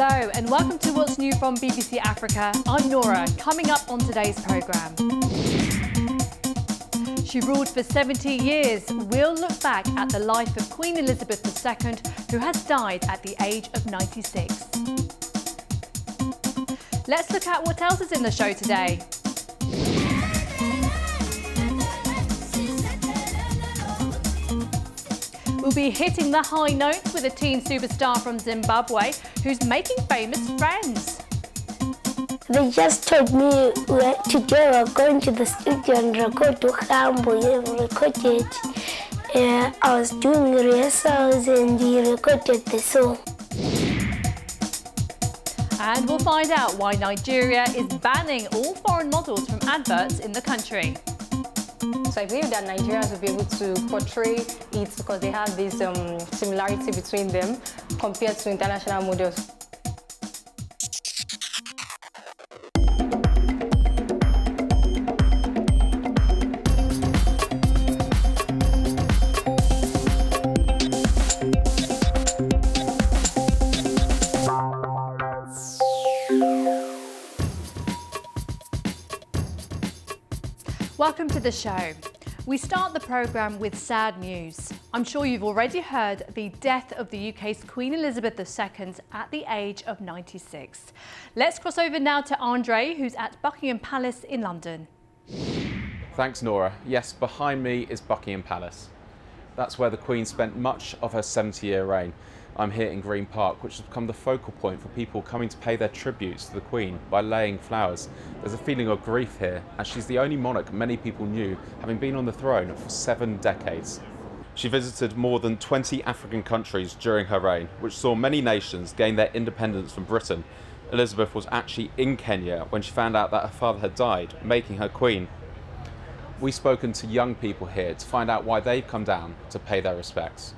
Hello and welcome to What's New from BBC Africa. I'm Nora. Coming up on today's programme. She ruled for 70 years. We'll look back at the life of Queen Elizabeth II, who has died at the age of 96. Let's look at what else is in the show today. We'll be hitting the high notes with a teen superstar from Zimbabwe who's making famous friends. They just told me today we're going to the studio and record to Hambo. We recorded. Uh, I was doing rehearsals and he recorded the song. And we'll find out why Nigeria is banning all foreign models from adverts in the country. So I believe that Nigerians will be able to portray it because they have this um, similarity between them compared to international models. The show. We start the programme with sad news. I'm sure you've already heard the death of the UK's Queen Elizabeth II at the age of 96. Let's cross over now to Andre, who's at Buckingham Palace in London. Thanks, Nora. Yes, behind me is Buckingham Palace. That's where the Queen spent much of her 70-year reign. I'm here in Green Park, which has become the focal point for people coming to pay their tributes to the Queen by laying flowers. There's a feeling of grief here, as she's the only monarch many people knew, having been on the throne for seven decades. She visited more than 20 African countries during her reign, which saw many nations gain their independence from Britain. Elizabeth was actually in Kenya when she found out that her father had died, making her queen. We've spoken to young people here to find out why they've come down to pay their respects.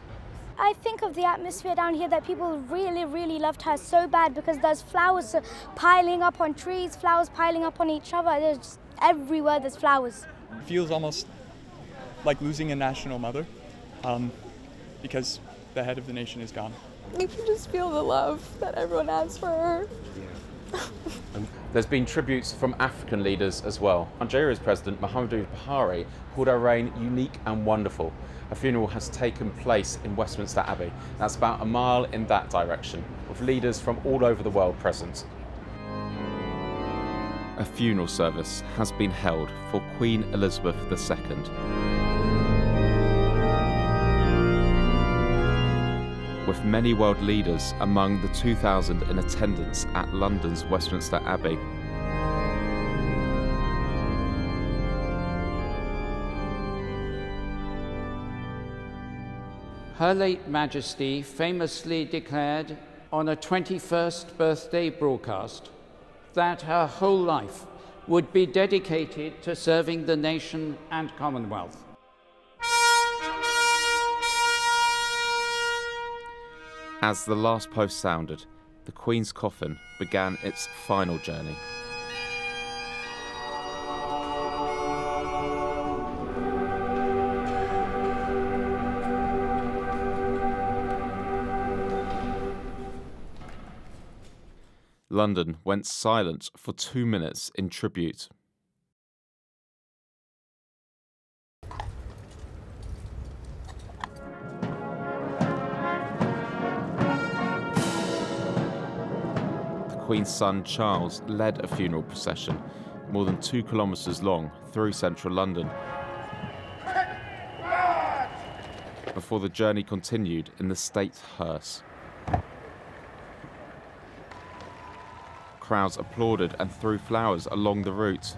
I think of the atmosphere down here that people really, really loved her so bad because there's flowers piling up on trees, flowers piling up on each other. There's just everywhere there's flowers. It feels almost like losing a national mother um, because the head of the nation is gone. You can just feel the love that everyone has for her. Yeah. There's been tributes from African leaders as well. Nigeria's President Muhammadu Buhari called her reign unique and wonderful. A funeral has taken place in Westminster Abbey. That's about a mile in that direction, with leaders from all over the world present. A funeral service has been held for Queen Elizabeth II. with many world leaders among the 2,000 in attendance at London's Westminster Abbey. Her late Majesty famously declared on a 21st birthday broadcast that her whole life would be dedicated to serving the nation and Commonwealth. As the last post sounded, the Queen's coffin began its final journey. London went silent for two minutes in tribute. The Queen's son Charles led a funeral procession more than two kilometres long through central London before the journey continued in the state hearse. Crowds applauded and threw flowers along the route.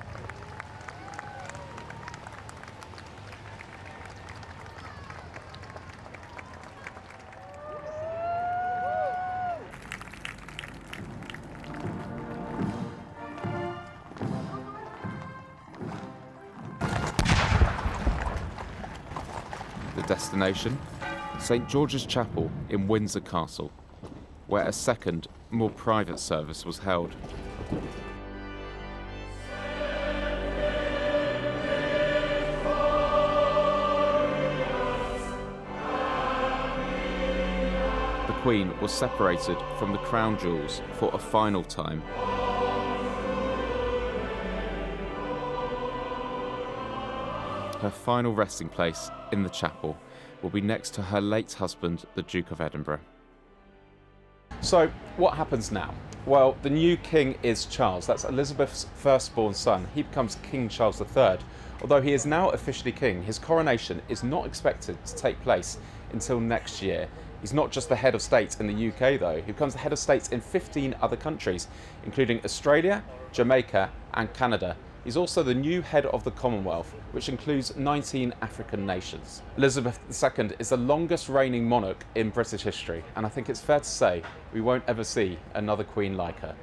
The destination? St George's Chapel in Windsor Castle, where a second, more private service was held. The Queen was separated from the crown jewels for a final time. Her final resting place in the chapel will be next to her late husband, the Duke of Edinburgh. So, what happens now? Well, the new king is Charles. That's Elizabeth's firstborn son. He becomes King Charles III. Although he is now officially king, his coronation is not expected to take place until next year. He's not just the head of state in the UK, though. He becomes the head of state in 15 other countries, including Australia, Jamaica, and Canada. He's also the new head of the Commonwealth, which includes 19 African nations. Elizabeth II is the longest reigning monarch in British history, and I think it's fair to say we won't ever see another queen like her.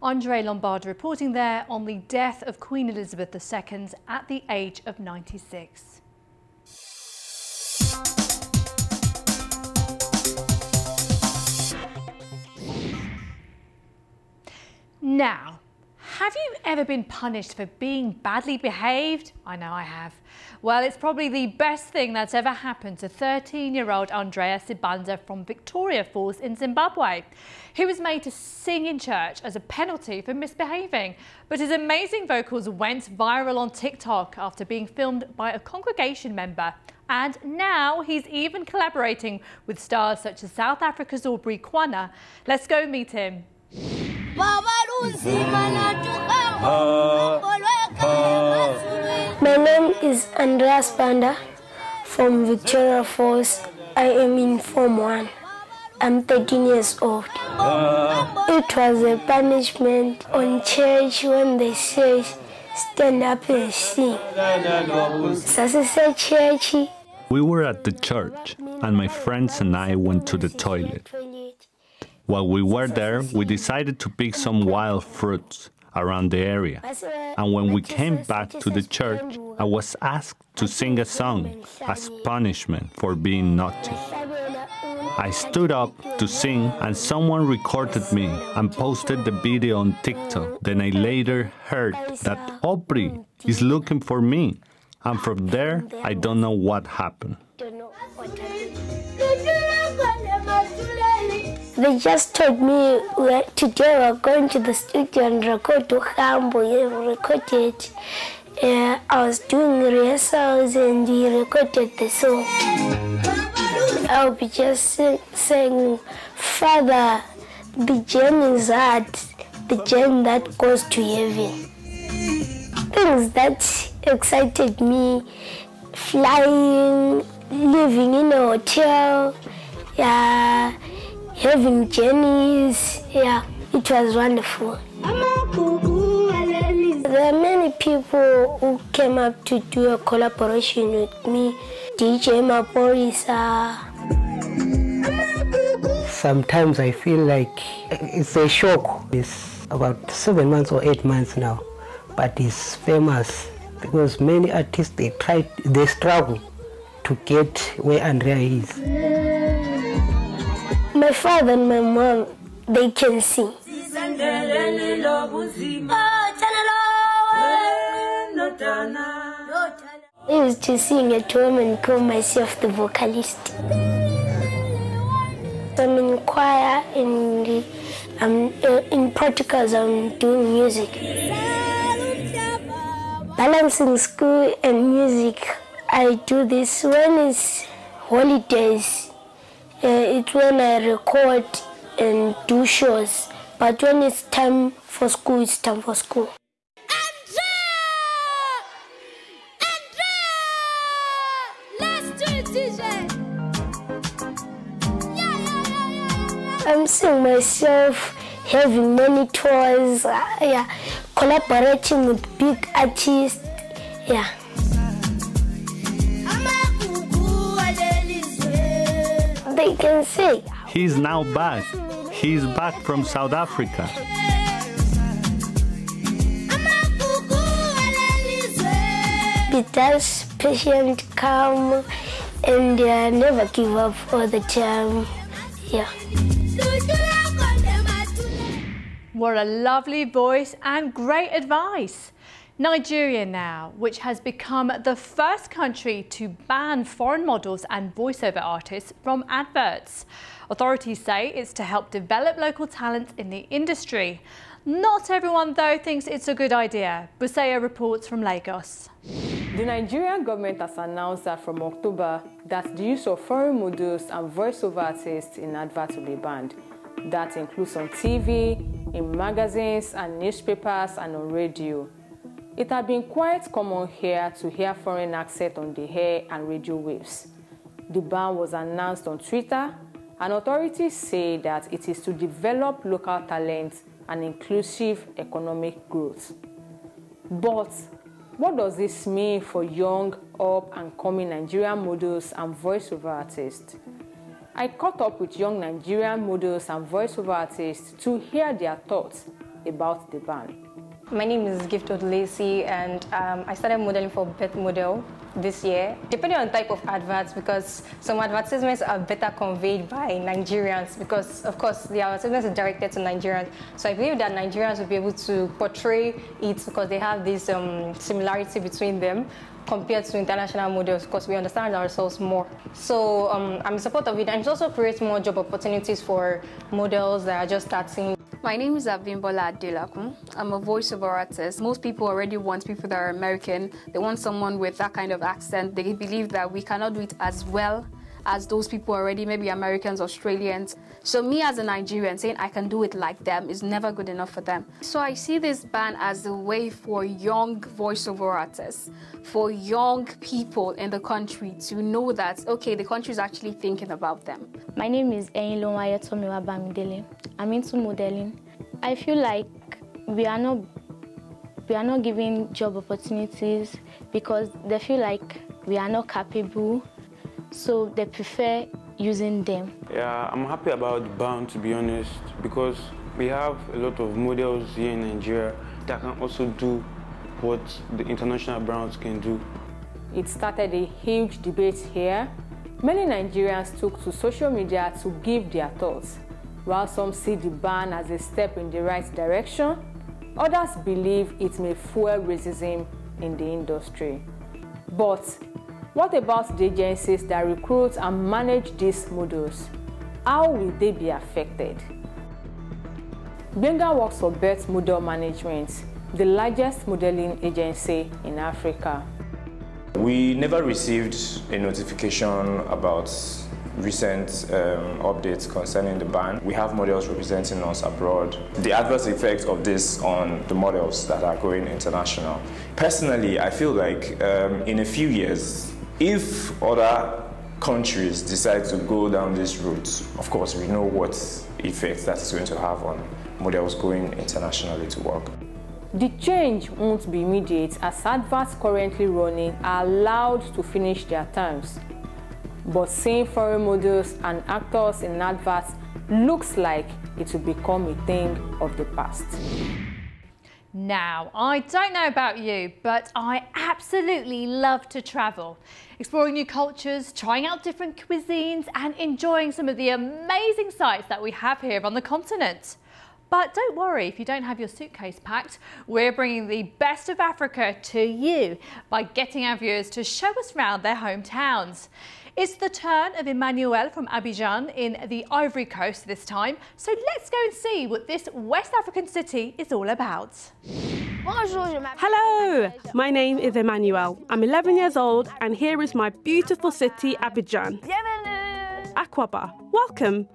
Andre Lombard reporting there on the death of Queen Elizabeth II at the age of 96. Now, have you ever been punished for being badly behaved? I know I have. Well, it's probably the best thing that's ever happened to 13-year-old Andrea Sibanda from Victoria Falls in Zimbabwe. He was made to sing in church as a penalty for misbehaving, but his amazing vocals went viral on TikTok after being filmed by a congregation member. And now he's even collaborating with stars such as South Africa's Aubrey Qwana. Let's go meet him. My name is Andrea Sibanda from Victoria Falls. I am in Form 1. I'm 13 years old. It was a punishment on church when they say stand up and sing. Sasise church. We were at the church, and my friends and I went to the toilet. While we were there, we decided to pick some wild fruits around the area. And when we came back to the church, I was asked to sing a song as punishment for being naughty. I stood up to sing and someone recorded me and posted the video on TikTok. Then I later heard that Aubrey is looking for me. And from there, I don't know what happened. They just told me today we're going to the studio and record to Hambo. We recorded. Uh, I was doing rehearsals and we recorded the song. I'll be just saying, Father, the journey is hard, the journey that goes to heaven. Things that excited me, flying, living in a hotel, yeah, having journeys, yeah, it was wonderful. There are many people who came up to do a collaboration with me. DJ Maphorisa. Sometimes I feel like it's a shock. It's about seven months or eight months now, but it's famous because many artists they try, they struggle to get where Andrea is. My father and my mom, they can sing. I used to sing at home and call myself the vocalist. I'm in choir and I'm uh, in practicals. I'm doing music. Balancing school and music. I do this when it's holidays. Uh, it's when I record and do shows. But when it's time for school, it's time for school. I'm seeing myself having many tours, uh, yeah, collaborating with big artists, yeah. Can say. He's now back. He's back from South Africa. Be just patient, calm, and uh, never give up all the time. Yeah. What a lovely voice and great advice. Nigeria now, which has become the first country to ban foreign models and voiceover artists from adverts. Authorities say it's to help develop local talent in the industry. Not everyone, though, thinks it's a good idea. Buseya reports from Lagos. The Nigerian government has announced that from October that the use of foreign models and voiceover artists in adverts will be banned. That includes on TV, in magazines and newspapers and on radio. It had been quite common here to hear foreign accent on the air and radio waves. The ban was announced on Twitter, and authorities say that it is to develop local talent and inclusive economic growth. But what does this mean for young, up and coming Nigerian models and voiceover artists? I caught up with young Nigerian models and voiceover artists to hear their thoughts about the ban. My name is Gift Odulesi and um, I started modeling for Beth Model this year, depending on type of adverts because some advertisements are better conveyed by Nigerians because of course the advertisements are directed to Nigerians. So I believe that Nigerians will be able to portray it because they have this um, similarity between them compared to international models because we understand ourselves more. So um, I'm in support of it and it also creates more job opportunities for models that are just starting my name is Abimbola Adelakun. I'm a voiceover artist. Most people already want people that are American. They want someone with that kind of accent. They believe that we cannot do it as well as those people already, maybe Americans, Australians. So me as a Nigerian saying I can do it like them is never good enough for them. So I see this ban as a way for young voiceover artists, for young people in the country to know that, okay, the country is actually thinking about them. My name is Enilomaya Tomiwa Bamidele. I'm into modeling. I feel like we are not we are not giving job opportunities because they feel like we are not capable so they prefer using them. Yeah, I'm happy about the ban to be honest because we have a lot of models here in Nigeria that can also do what the international brands can do. It started a huge debate here. Many Nigerians took to social media to give their thoughts. While some see the ban as a step in the right direction, others believe it may fuel racism in the industry. But what about the agencies that recruit and manage these models? How will they be affected? Benga works for Beth Model Management, the largest modeling agency in Africa. We never received a notification about recent um, updates concerning the ban. We have models representing us abroad. The adverse effect of this on the models that are going international. Personally, I feel like um, in a few years, if other countries decide to go down this route, of course, we know what effect that's going to have on models going internationally to work. The change won't be immediate as adverts currently running are allowed to finish their terms. But seeing foreign models and actors in adverts looks like it will become a thing of the past. Now, I don't know about you, but I absolutely love to travel. Exploring new cultures, trying out different cuisines and enjoying some of the amazing sights that we have here on the continent. But don't worry if you don't have your suitcase packed, we're bringing the best of Africa to you by getting our viewers to show us around their hometowns. It's the turn of Emmanuel from Abidjan in the Ivory Coast this time. So let's go and see what this West African city is all about. Hello, my name is Emmanuel. I'm 11 years old and here is my beautiful city, Abidjan. Akwaba, welcome.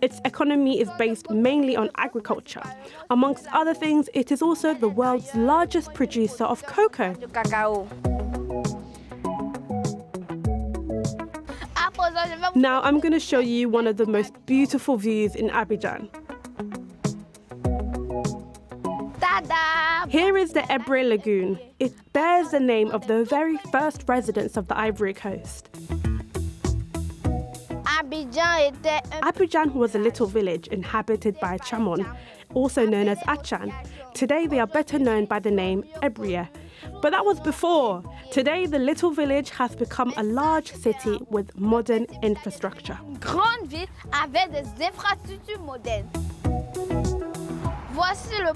Its economy is based mainly on agriculture. Amongst other things, it is also the world's largest producer of cocoa. Now I'm going to show you one of the most beautiful views in Abidjan. Here is the Ébrié Lagoon. It bears the name of the very first residents of the Ivory Coast. Uh, um, Abidjan was a little village inhabited by Tchaman, also known as Atchan. Today they are better known by the name Ébrié. But that was before. Today the little village has become a large city with modern infrastructure. Grande ville avec des infrastructures modernes.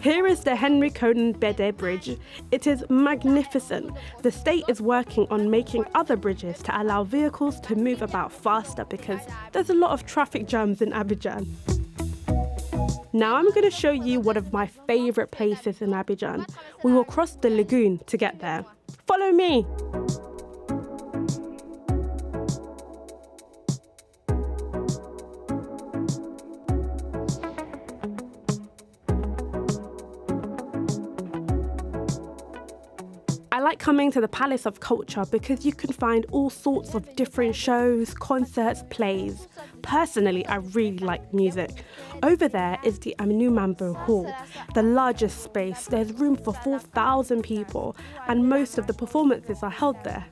Here is the Henri Konan Bédié Bridge. It is magnificent. The state is working on making other bridges to allow vehicles to move about faster because there's a lot of traffic jams in Abidjan. Now I'm going to show you one of my favourite places in Abidjan. We will cross the lagoon to get there. Follow me! Coming to the Palace of Culture because you can find all sorts of different shows, concerts, plays. Personally, I really like music. Over there is the Anoumabo Hall, the largest space. There's room for 4,000 people, and most of the performances are held there.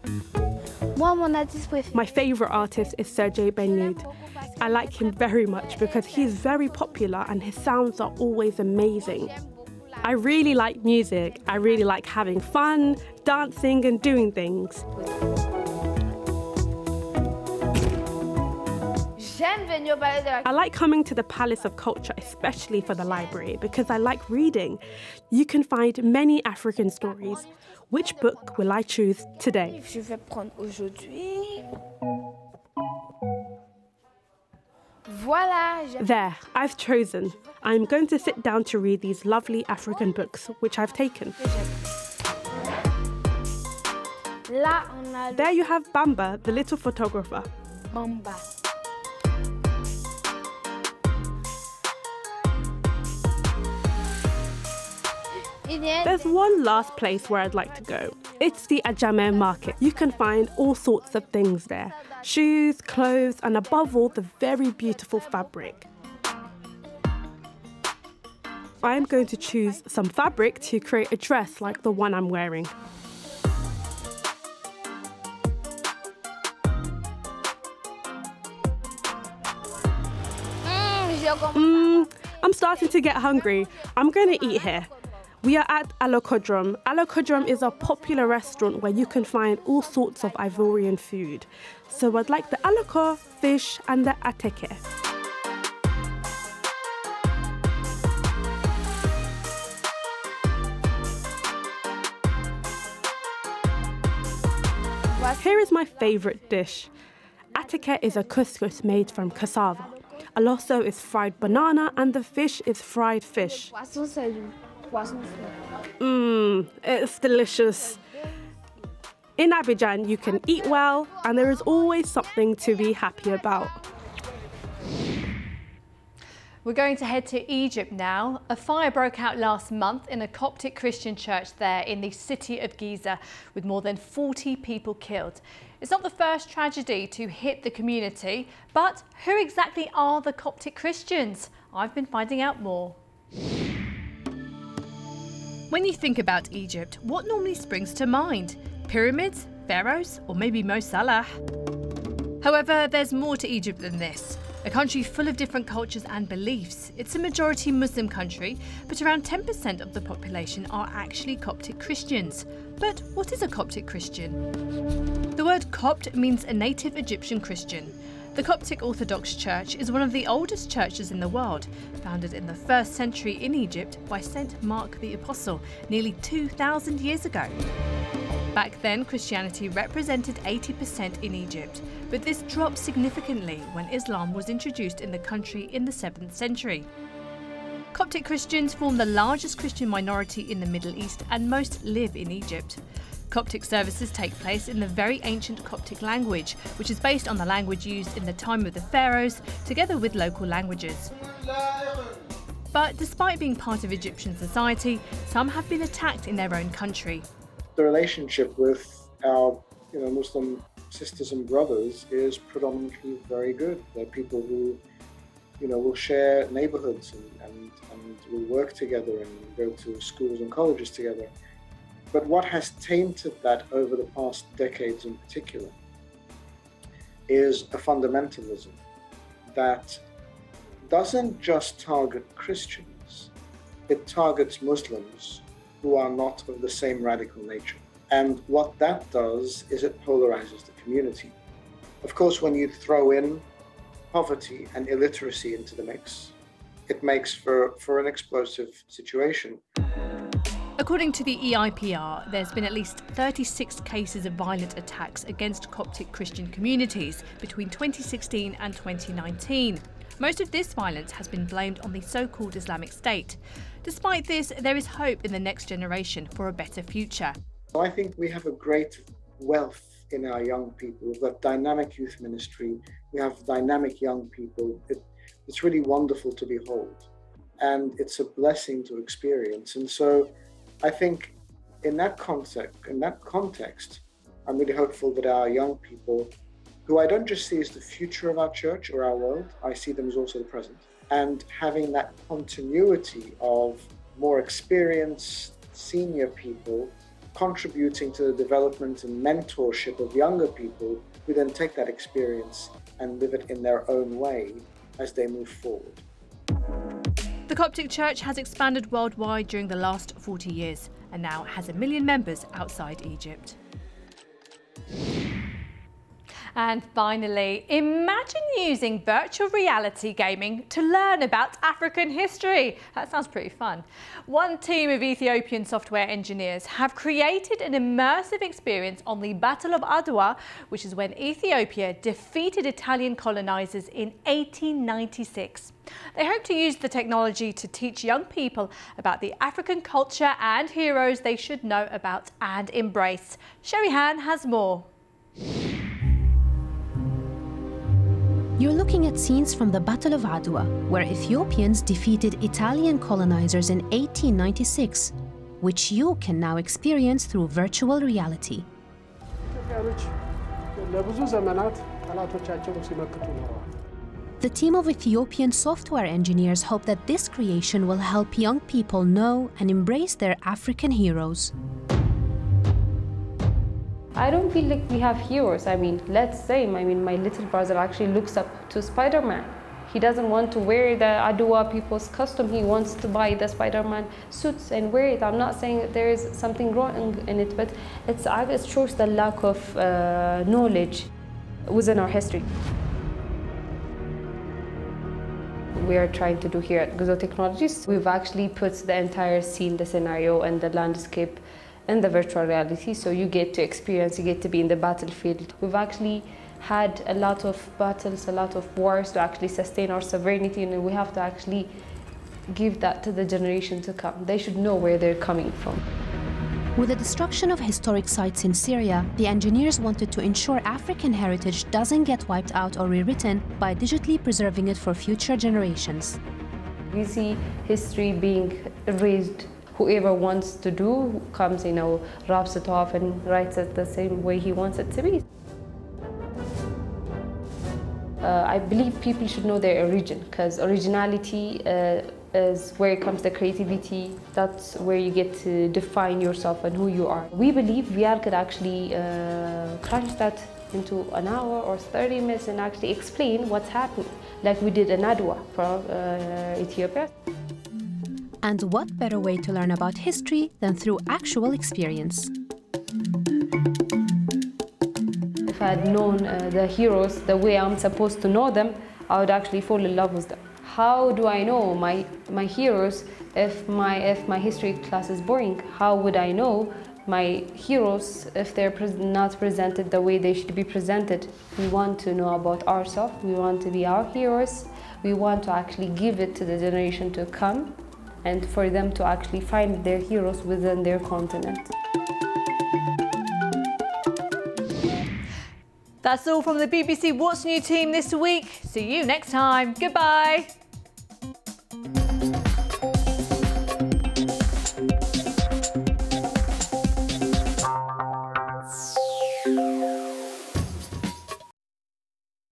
My favourite artist is Serge Beynaud. I like him very much because he's very popular and his sounds are always amazing. I really like music. I really like having fun, dancing, and doing things. I like coming to the Palace of Culture, especially for the library, because I like reading. You can find many African stories. Which book will I choose today? There, I've chosen. I'm going to sit down to read these lovely African books, which I've taken. There you have Bamba, the little photographer. Bamba. There's one last place where I'd like to go. It's the Adjamé market. You can find all sorts of things there shoes, clothes, and above all, the very beautiful fabric. I'm going to choose some fabric to create a dress like the one I'm wearing. Mm, I'm starting to get hungry. I'm going to eat here. We are at Alokodrome. Alokodrome is a popular restaurant where you can find all sorts of Ivorian food. So I'd like the aloko, fish, and the attiéké. Here is my favourite dish. Attiéké is a couscous made from cassava. Aloso is fried banana and the fish is fried fish. Mmm, it's delicious. In Abidjan, you can eat well, and there is always something to be happy about. We're going to head to Egypt now. A fire broke out last month in a Coptic Christian church there in the city of Giza, with more than 40 people killed. It's not the first tragedy to hit the community, but who exactly are the Coptic Christians? I've been finding out more. When you think about Egypt, what normally springs to mind? Pyramids, pharaohs, or maybe Mo Salah? However, there's more to Egypt than this. A country full of different cultures and beliefs. It's a majority Muslim country, but around 10% of the population are actually Coptic Christians. But what is a Coptic Christian? The word Copt means a native Egyptian Christian. The Coptic Orthodox Church is one of the oldest churches in the world, founded in the first century in Egypt by St. Mark the Apostle nearly 2,000 years ago. Back then, Christianity represented 80% in Egypt, but this dropped significantly when Islam was introduced in the country in the 7th century. Coptic Christians form the largest Christian minority in the Middle East and most live in Egypt. Coptic services take place in the very ancient Coptic language, which is based on the language used in the time of the pharaohs, together with local languages. But despite being part of Egyptian society, some have been attacked in their own country. The relationship with our you know, Muslim sisters and brothers is predominantly very good. They're people who you know, will share neighborhoods and, and, and will work together and go to schools and colleges together. But what has tainted that over the past decades in particular is a fundamentalism that doesn't just target Christians, it targets Muslims who are not of the same radical nature. And what that does is it polarizes the community. Of course, when you throw in poverty and illiteracy into the mix, it makes for, for an explosive situation. According to the EIPR, there's been at least 36 cases of violent attacks against Coptic Christian communities between 2016 and 2019. Most of this violence has been blamed on the so called Islamic State. Despite this, there is hope in the next generation for a better future. I think we have a great wealth in our young people. We've got dynamic youth ministry, we have dynamic young people. It, it's really wonderful to behold, and it's a blessing to experience. And so I think in that context, in that context, I'm really hopeful that our young people, who I don't just see as the future of our church or our world, I see them as also the present. And having that continuity of more experienced senior people contributing to the development and mentorship of younger people who then take that experience and live it in their own way as they move forward. The Coptic Church has expanded worldwide during the last 40 years and now has a million members outside Egypt. And finally, imagine using virtual reality gaming to learn about African history. That sounds pretty fun. One team of Ethiopian software engineers have created an immersive experience on the Battle of Adwa, which is when Ethiopia defeated Italian colonizers in 1896. They hope to use the technology to teach young people about the African culture and heroes they should know about and embrace. Sherry Han has more. You're looking at scenes from the Battle of Adwa, where Ethiopians defeated Italian colonizers in 1896, which you can now experience through virtual reality. The team of Ethiopian software engineers hope that this creation will help young people know and embrace their African heroes. I don't feel like we have heroes. I mean, let's say, I mean, my little brother actually looks up to Spider-Man. He doesn't want to wear the Adwa people's costume. He wants to buy the Spider-Man suits and wear it. I'm not saying that there is something wrong in it, but it's, it shows the lack of uh, knowledge within our history. We are trying to do here at Guzo Technologies. We've actually put the entire scene, the scenario, and the landscape in the virtual reality. So you get to experience, you get to be in the battlefield. We've actually had a lot of battles, a lot of wars to actually sustain our sovereignty, and we have to actually give that to the generation to come. They should know where they're coming from. With the destruction of historic sites in Syria, the engineers wanted to ensure African heritage doesn't get wiped out or rewritten by digitally preserving it for future generations. We see history being erased whoever wants to do comes, you know, wraps it off and writes it the same way he wants it to be. Uh, I believe people should know their origin because originality uh, is where it comes to creativity. That's where you get to define yourself and who you are. We believe VR could actually uh, crunch that into an hour or 30 minutes and actually explain what's happening, like we did in Adwa for uh, Ethiopia. And what better way to learn about history than through actual experience? If I had known uh, the heroes the way I'm supposed to know them, I would actually fall in love with them. How do I know my, my heroes if my, if my history class is boring? How would I know my heroes if they're not presented the way they should be presented? We want to know about ourselves, we want to be our heroes, we want to actually give it to the generation to come and for them to actually find their heroes within their continent. That's all from the BBC What's New team this week. See you next time. Goodbye.